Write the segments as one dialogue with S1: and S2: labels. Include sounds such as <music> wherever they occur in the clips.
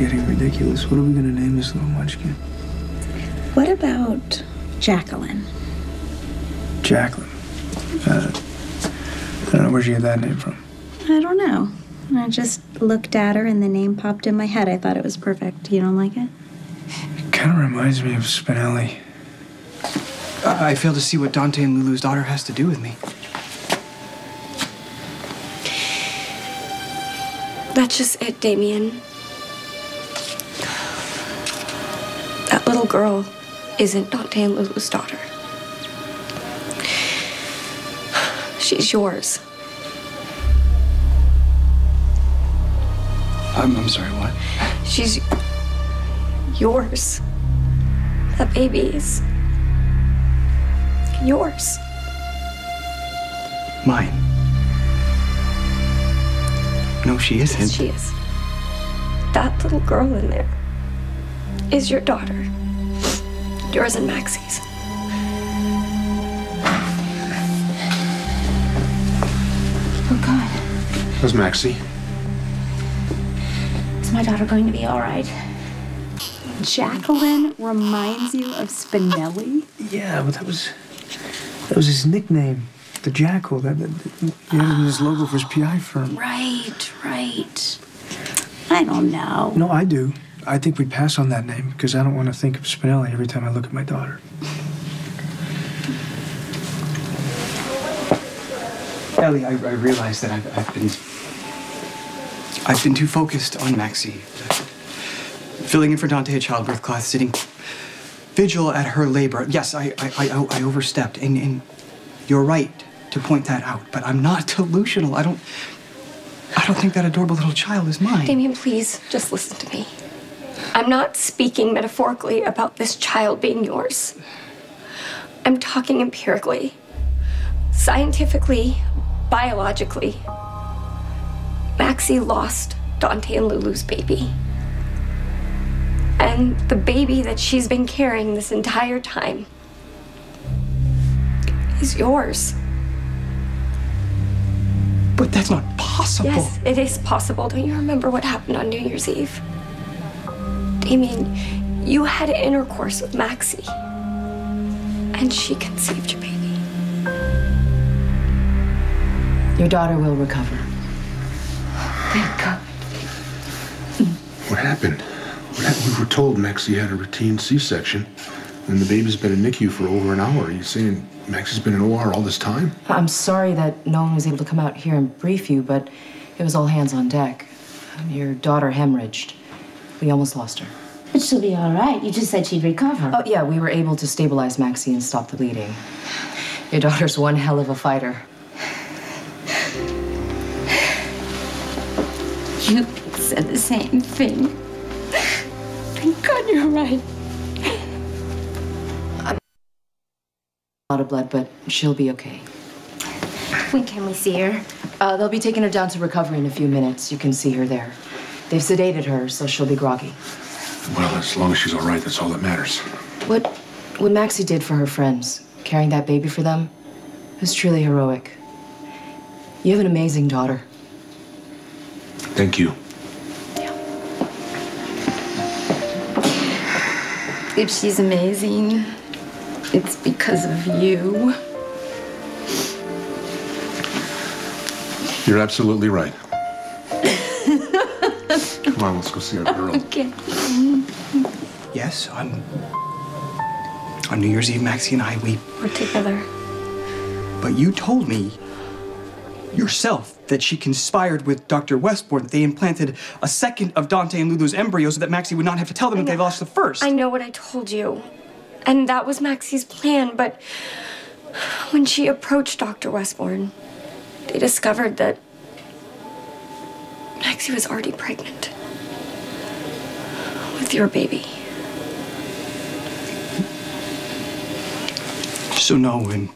S1: getting ridiculous. What are we gonna name this little munchkin?
S2: What about Jacqueline?
S1: Jacqueline. Uh, I don't know where she get that name from.
S2: I don't know. I just looked at her and the name popped in my head. I thought it was perfect. You don't like it? it?
S1: Kind of reminds me of Spinelli.
S3: I, I fail to see what Dante and Lulu's daughter has to do with me.
S4: That's just it, Damian. Little girl isn't Dante and Lulu's daughter. She's yours.
S3: I'm, I'm sorry, what?
S4: She's yours. That baby is yours.
S3: Mine. No, she isn't.
S4: Yes, she is. That little girl in there is your daughter. Yours and Maxie's.
S2: Oh, God.
S5: How's Maxie?
S2: Is my daughter going to be all right? Jacqueline reminds you of Spinelli?
S1: Yeah, but that was that was his nickname, the Jackal. That, that, that he had it in his logo for his PI firm.
S2: Right, right. I don't know.
S1: No, I do. I think we'd pass on that name because I don't want to think of Spinelli every time I look at my daughter.
S3: Ellie, I, I realize that I've, I've been. I've been too focused on Maxie. Filling in for Dante at childbirth class, sitting vigil at her labor. Yes, I, I, I, I overstepped, and, and you're right to point that out. But I'm not <laughs> delusional. I don't. I don't think that adorable little child is mine.
S4: Damian, please, just listen to me. I'm not speaking metaphorically about this child being yours. I'm talking empirically, scientifically, biologically. Maxie lost Dante and Lulu's baby. And the baby that she's been carrying this entire time is yours.
S3: But that's not possible.
S4: Yes, it is possible. Don't you remember what happened on New Year's Eve? Damian, you had intercourse with Maxie. And she conceived your baby.
S6: Your daughter will recover.
S2: Thank God.
S5: What happened? What happened? We were told Maxie had a routine C-section, and the baby's been in NICU for over an hour. Are you saying Maxie's been in OR all this time?
S6: I'm sorry that no one was able to come out here and brief you, but it was all hands on deck. Your daughter hemorrhaged. We almost lost her.
S2: But she'll be all right. You just said she'd recover.
S6: Oh, yeah, we were able to stabilize Maxie and stop the bleeding. Your daughter's one hell of a fighter.
S2: You said the same thing. Thank God you're right.
S6: A lot of blood, but she'll be okay.
S2: When can we see her?
S6: Uh, they'll be taking her down to recovery in a few minutes. You can see her there. They've sedated her, so she'll be groggy.
S5: Well, as long as she's all right, that's all that matters.
S6: What, what Maxie did for her friends, carrying that baby for them, was truly heroic. You have an amazing daughter.
S5: Thank you. Yeah.
S2: If she's amazing, it's because of you.
S5: You're absolutely right. Come on, let's go see our girl. <laughs>
S2: Okay.
S3: Yes, on. On New Year's Eve, Maxie and I, we.
S4: We're together.
S3: But you told me yourself that she conspired with Dr. Westbourne, that they implanted a second of Dante and Lulu's embryo so that Maxie would not have to tell them that they lost the first.
S4: I know what I told you. And that was Maxie's plan, but when she approached Dr. Westbourne, they discovered that Maxie was already pregnant with your baby.
S3: So no, and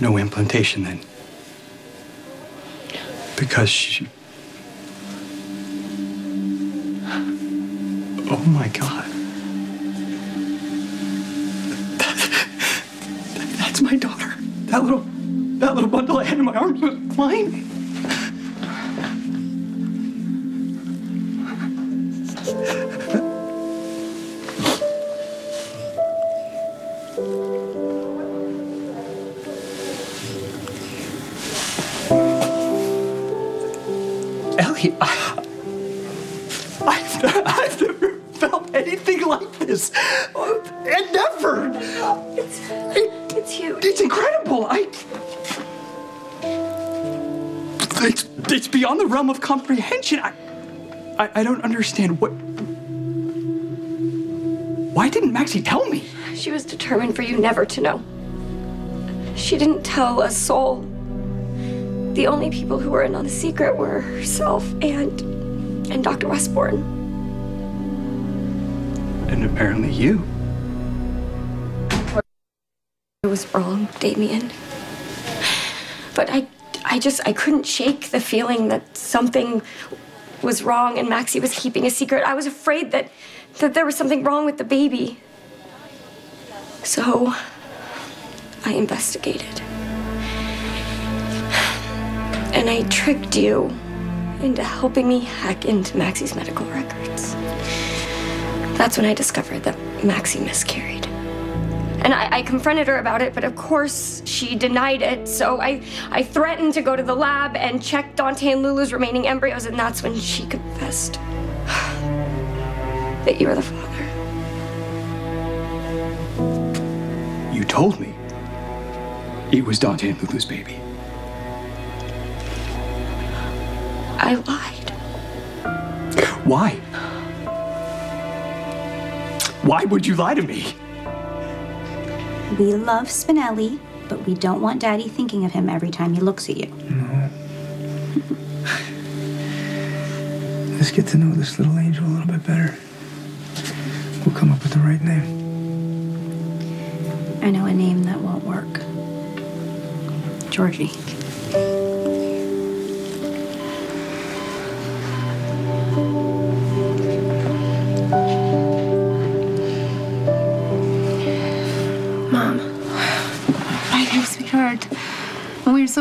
S3: no implantation then. Because she. Oh my God. That's my daughter. That little, that little bundle I had in my arms was mine. Anything like this. And never.
S4: It's, it's huge.
S3: It's incredible. I. It's, it's beyond the realm of comprehension. I, I, I don't understand what. Why didn't Maxie tell me?
S4: She was determined for you never to know. She didn't tell a soul. The only people who were in on the secret were herself and and Dr. Westbourne.
S3: And apparently you.
S4: I was wrong, Damian. But I I just I couldn't shake the feeling that something was wrong and Maxie was keeping a secret. I was afraid that that there was something wrong with the baby. So I investigated. And I tricked you into helping me hack into Maxie's medical records. That's when I discovered that Maxie miscarried. And I, I, confronted her about it, but of course she denied it. So I, I threatened to go to the lab and check Dante and Lulu's remaining embryos, and that's when she confessed that you were the father.
S3: You told me it was Dante and Lulu's baby.
S4: I lied.
S3: Why? Why would you lie to me?
S2: We love Spinelli, but we don't want Daddy thinking of him every time he looks at you.
S1: No. Let's get to know this little angel a little bit better. We'll come up with the right name.
S2: I know a name that won't work. Georgie.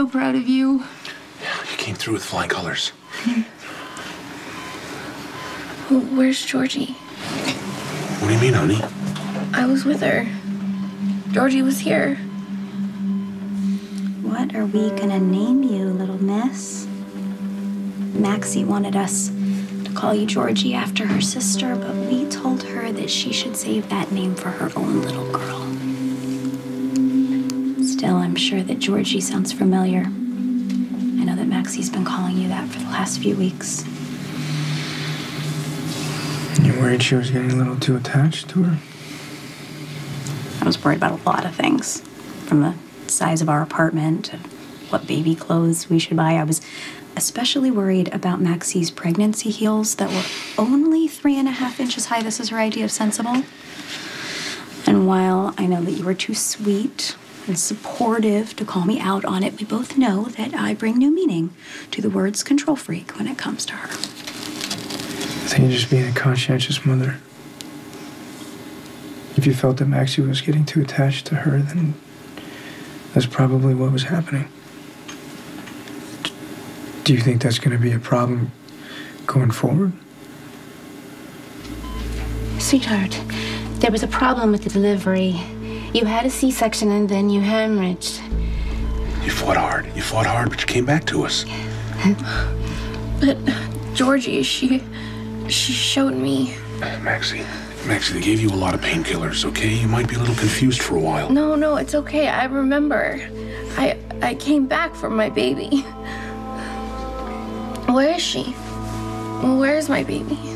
S7: So proud of you.
S5: Yeah, You came through with flying colors. <laughs>
S7: Where's Georgie?
S5: What do you mean, honey?
S7: I was with her. Georgie was here.
S2: What are we gonna name you, little miss? Maxie wanted us to call you Georgie after her sister, but we told her that she should save that name for her own little girl. Still, I'm sure that Georgie sounds familiar. I know that Maxie's been calling you that for the last few weeks.
S1: You worried she was getting a little too attached to her?
S2: I was worried about a lot of things, from the size of our apartment to what baby clothes we should buy. I was especially worried about Maxie's pregnancy heels that were only three and a half inches high. This is her idea of sensible. And while I know that you were too sweet and supportive to call me out on it, we both know that I bring new meaning to the words control freak when it comes to her.
S1: I think you're just being a conscientious mother. If you felt that Maxie was getting too attached to her, then that's probably what was happening. Do you think that's going to be a problem going forward?
S7: Sweetheart, there was a problem with the delivery. You had a C section and then you hemorrhaged.
S5: You fought hard. You fought hard, but you came back to us.
S7: But Georgie, she. she showed me.
S5: Maxie, Maxie, they gave you a lot of painkillers, okay? You might be a little confused for a while.
S7: No, no, it's okay. I remember. I I came back for my baby. Where is she? Where is my baby?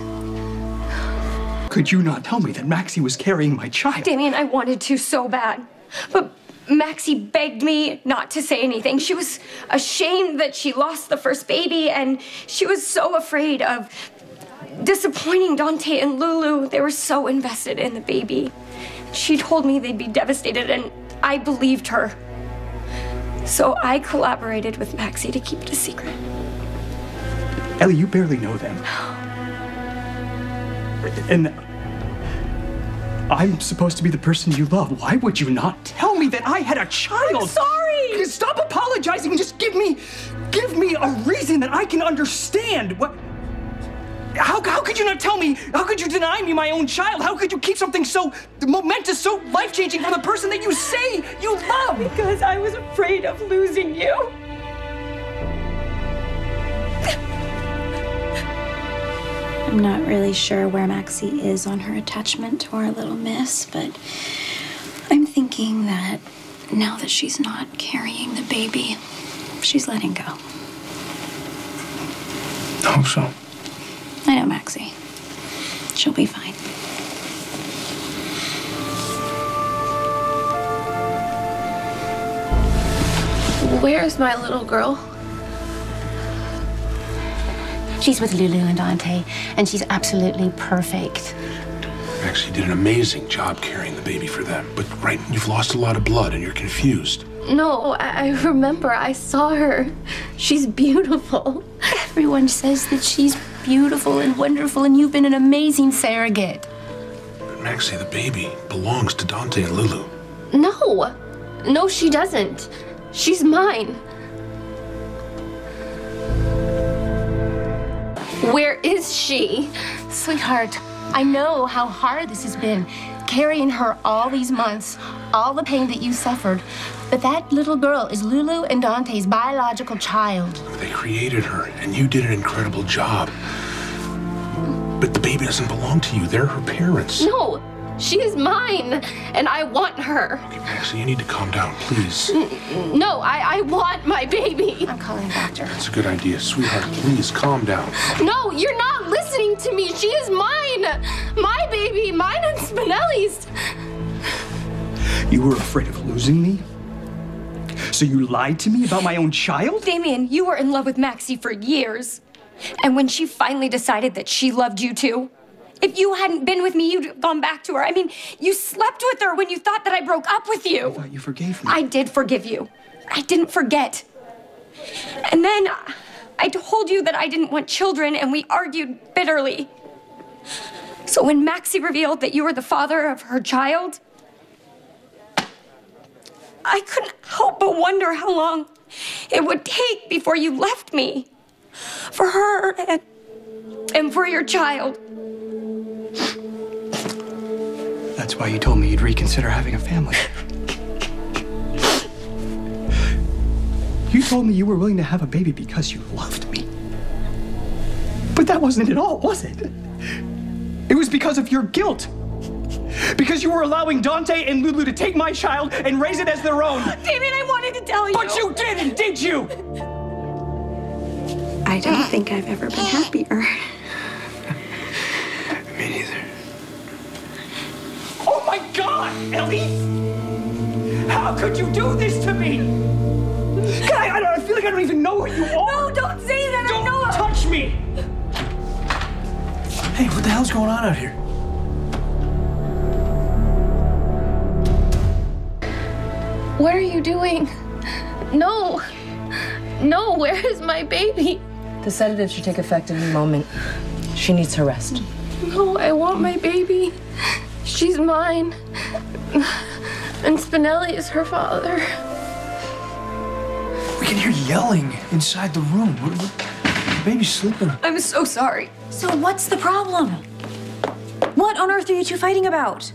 S3: Could you not tell me that Maxie was carrying my child?
S4: Damian, I wanted to so bad. But Maxie begged me not to say anything. She was ashamed that she lost the first baby, and she was so afraid of disappointing Dante and Lulu. They were so invested in the baby. She told me they'd be devastated, and I believed her. So I collaborated with Maxie to keep it a secret.
S3: Ellie, you barely know them. <gasps> And I'm supposed to be the person you love. Why would you not tell me that I had a child?
S4: I'm sorry.
S3: Stop apologizing and just give me give me a reason that I can understand. What How, how could you not tell me? How could you deny me my own child? How could you keep something so momentous, so life changing from the person that you say you love?
S4: Because I was afraid of losing you.
S2: I'm not really sure where Maxie is on her attachment to our little miss, but I'm thinking that now that she's not carrying the baby, she's letting go.
S1: I hope so.
S2: I know Maxie. She'll be fine.
S4: Where's my little girl?
S7: She's with Lulu and Dante, and she's absolutely perfect.
S5: Maxie did an amazing job carrying the baby for them. But right, you've lost a lot of blood and you're confused.
S4: No, I, I remember. I saw her. She's beautiful.
S7: Everyone says that she's beautiful and wonderful, and you've been an amazing surrogate.
S5: But Maxie, the baby, belongs to Dante and Lulu.
S4: No. No, she doesn't. She's mine. Where is she?
S7: Sweetheart, I know how hard this has been, carrying her all these months, all the pain that you suffered. But that little girl is Lulu and Dante's biological child.
S5: They created her, and you did an incredible job. But the baby doesn't belong to you. They're her parents.
S4: No, she is mine, and I want her.
S5: Okay, Maxie, you need to calm down, please.
S4: No, I, I want my baby.
S7: I'm calling a doctor.
S5: That's a good idea. Sweetheart, please calm down.
S4: No, you're not listening to me. She is mine. My baby, mine and Spinelli's.
S3: You were afraid of losing me? So you lied to me about my own child?
S4: Damian, you were in love with Maxie for years. And when she finally decided that she loved you too, if you hadn't been with me, you'd have gone back to her. I mean, you slept with her when you thought that I broke up with you.
S3: I thought you forgave me.
S4: I did forgive you. I didn't forget. And then I told you that I didn't want children, and we argued bitterly. So when Maxie revealed that you were the father of her child, I couldn't help but wonder how long it would take before you left me for her and, and for your child.
S3: That's why you told me you'd reconsider having a family. you told me you were willing to have a baby because you loved me. But that wasn't it at all, was it? It was because of your guilt. Because you were allowing Dante and Lulu to take my child and raise it as their own.
S4: Damian, I wanted to tell you.
S3: But you didn't, did you?
S2: I don't think I've ever been happier.
S3: God, Ellie! How could you do this to me? God, I, I, don't, I feel like I don't even know who you are.
S4: No, don't say that.
S3: Don't
S4: I know.
S3: touch me.
S1: Hey, what the hell's going on out here?
S4: What are you doing? No. No, where is my baby?
S6: The sedative should take effect in a moment. She needs her rest.
S4: No, I want my baby. She's mine. And Spinelli is her father.
S1: We can hear yelling inside the room. What, what, the baby's sleeping.
S4: I'm so sorry.
S8: So what's the problem? What on earth are you two fighting about?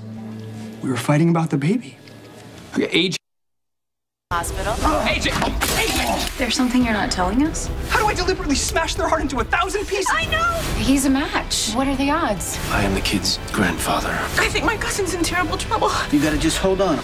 S3: We were fighting about the baby. Okay, AJ.
S8: Hospital.
S3: AJ! AJ!
S2: There's something you're not telling us?
S3: How do I deliberately smash their heart into a thousand pieces?
S8: I know!
S7: He's a match. What are the odds?
S1: I am the kid's grandfather.
S8: I think my cousin's in terrible trouble.
S9: You gotta just hold on.